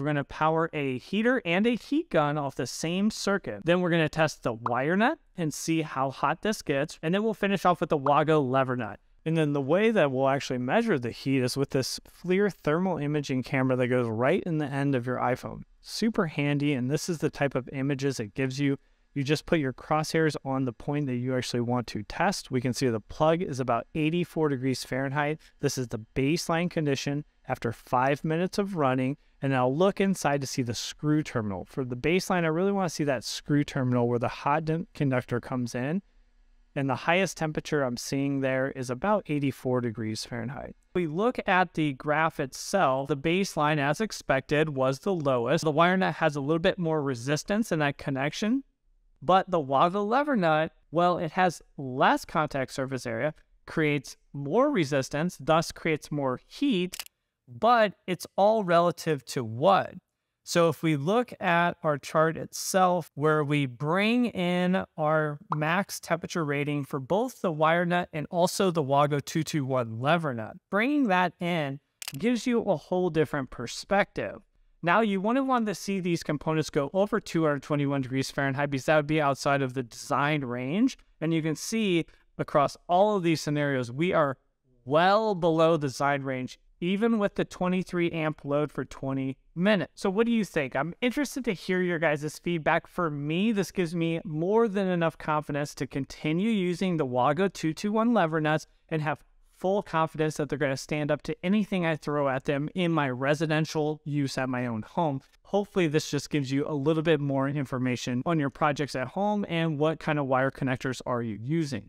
We're going to power a heater and a heat gun off the same circuit. Then we're going to test the wire nut and see how hot this gets. And then we'll finish off with the Wago lever nut. And then the way that we'll actually measure the heat is with this FLIR thermal imaging camera that goes right in the end of your iPhone. Super handy, and this is the type of images it gives you. You just put your crosshairs on the point that you actually want to test. We can see the plug is about 84 degrees Fahrenheit. This is the baseline condition after five minutes of running. And I'll look inside to see the screw terminal. For the baseline, I really want to see that screw terminal where the hot conductor comes in and the highest temperature I'm seeing there is about 84 degrees Fahrenheit. we look at the graph itself, the baseline, as expected, was the lowest. The wire nut has a little bit more resistance in that connection, but the Wago lever nut, well, it has less contact surface area, creates more resistance, thus creates more heat, but it's all relative to what? So if we look at our chart itself, where we bring in our max temperature rating for both the wire nut and also the Wago 221 lever nut, bringing that in gives you a whole different perspective. Now you wouldn't want to see these components go over 221 degrees Fahrenheit because that would be outside of the design range. And you can see across all of these scenarios, we are well below the design range even with the 23 amp load for 20 minutes. So what do you think? I'm interested to hear your guys' feedback. For me, this gives me more than enough confidence to continue using the Wago 221 lever nuts and have full confidence that they're going to stand up to anything I throw at them in my residential use at my own home. Hopefully, this just gives you a little bit more information on your projects at home and what kind of wire connectors are you using.